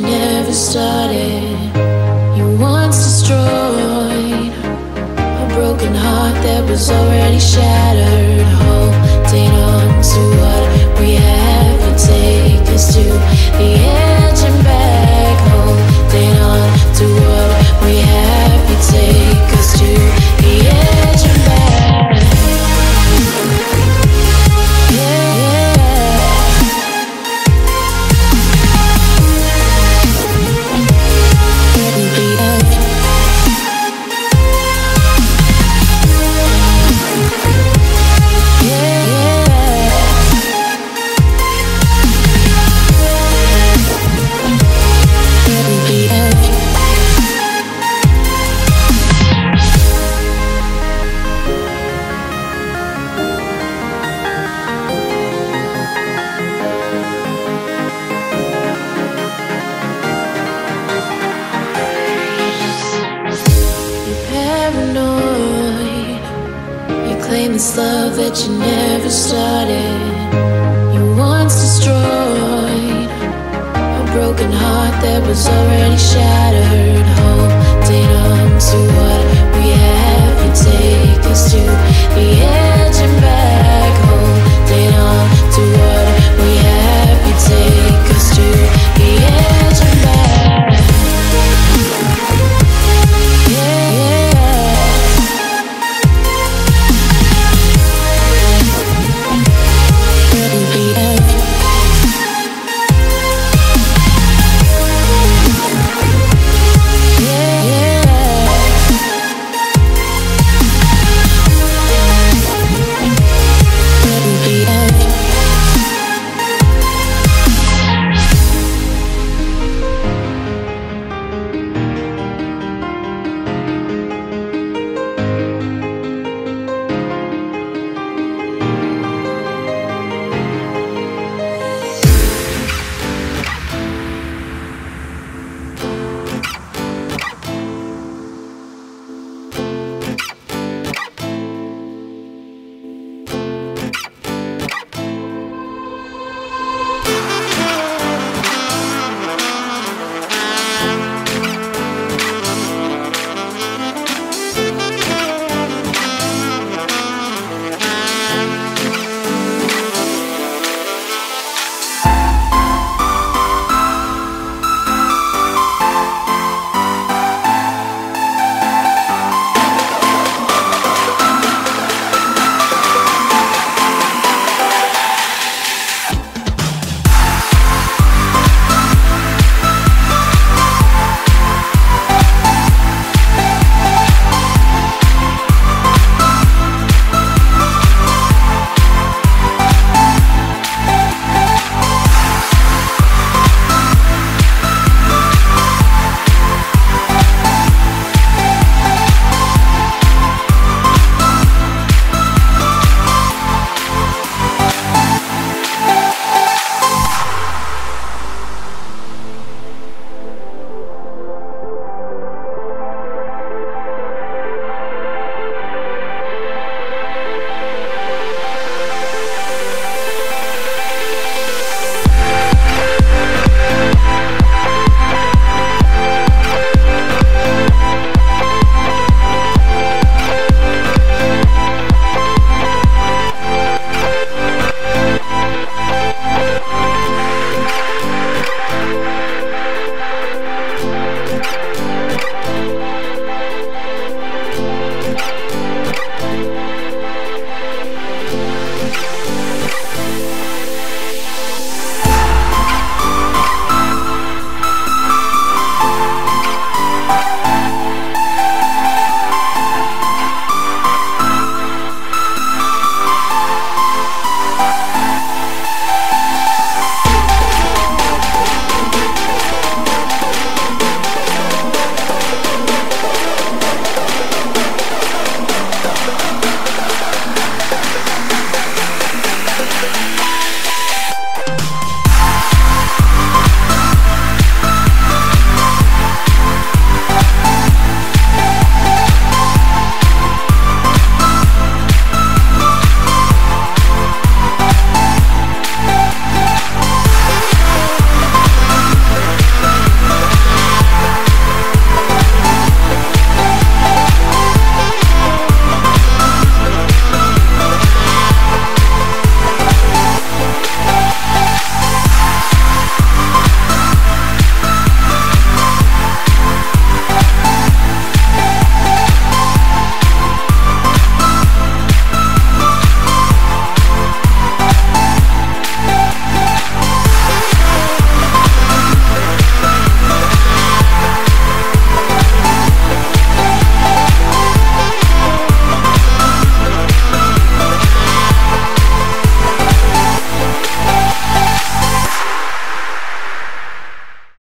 never started. You once destroyed a broken heart that was already shattered, holding on to what we had. love that you never started. You once destroyed a broken heart that was already shattered.